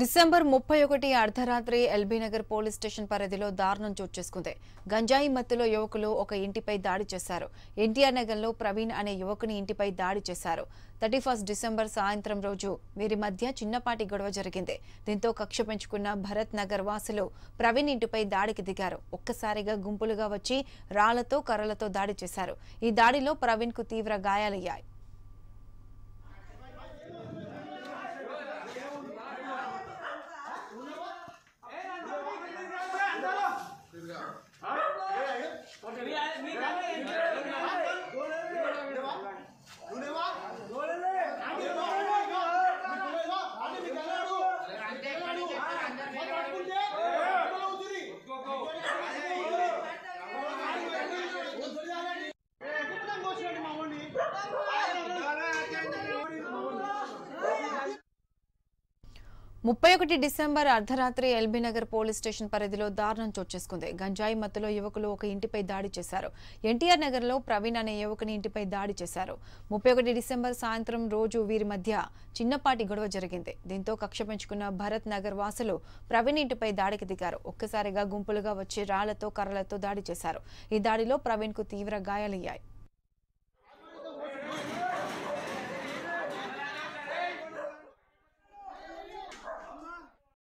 December ముప్పై ఒకటి అర్ధరాత్రి ఎల్బీనగర్ పోలీస్ స్టేషన్ పరిధిలో దారుణం చోటు చేసుకుంది. గంజాయి మత్తులో యువకులు ఒక ఇంటిపై దాడి చేశారు. ఎన్టీఆర్ నగర్లో ప్రవీణ్ అనే యువకుని ఇంటిపై దాడి చేశారు. థర్టీ ఫస్ట్ డిసెంబర్ సాయంత్రం రోజు వీరి మధ్య చిన్నపాటి గొడవ జరిగింది. దీంతో కక్ష పెంచుకున్న భరత్ నగర్ వాసులు ప్రవీణ్ ఇంటిపై దాడికి దిగారు. ఒక్కసారిగా గుంపులుగా వచ్చి రాళ్ళతో కర్రలతో దాడి చేశారు. ఈ దాడిలో ప్రవీణ్కు తీవ్ర గాయాలయ్యాయి. ముప్పై ఒకటి డిసెంబర్ అర్ధరాత్రి ఎల్బీనగర్ పోలీస్ స్టేషన్ పరిధిలో దారుణం చోటు చేసుకుంది. గంజాయి మత్తులో యువకులు ఒక ఇంటిపై దాడి చేశారు. ఎన్టీఆర్ నగర్లో ప్రవీణ్ అనే యువకుని ఇంటిపై దాడి చేశారు. ముప్పై ఒకటి డిసెంబర్ సాయంత్రం రోజు వీరి మధ్య చిన్నపాటి గొడవ జరిగింది. దీంతో కక్ష పెంచుకున్న భరత్ నగర్ వాసులు ప్రవీణ్ ఇంటిపై దాడికి దిగారు. ఒక్కసారిగా గుంపులుగా వచ్చి రాళ్ళతో కర్రలతో దాడి చేశారు. ఈ దాడిలో ప్రవీణ్కు తీవ్ర గాయాలయ్యాయి.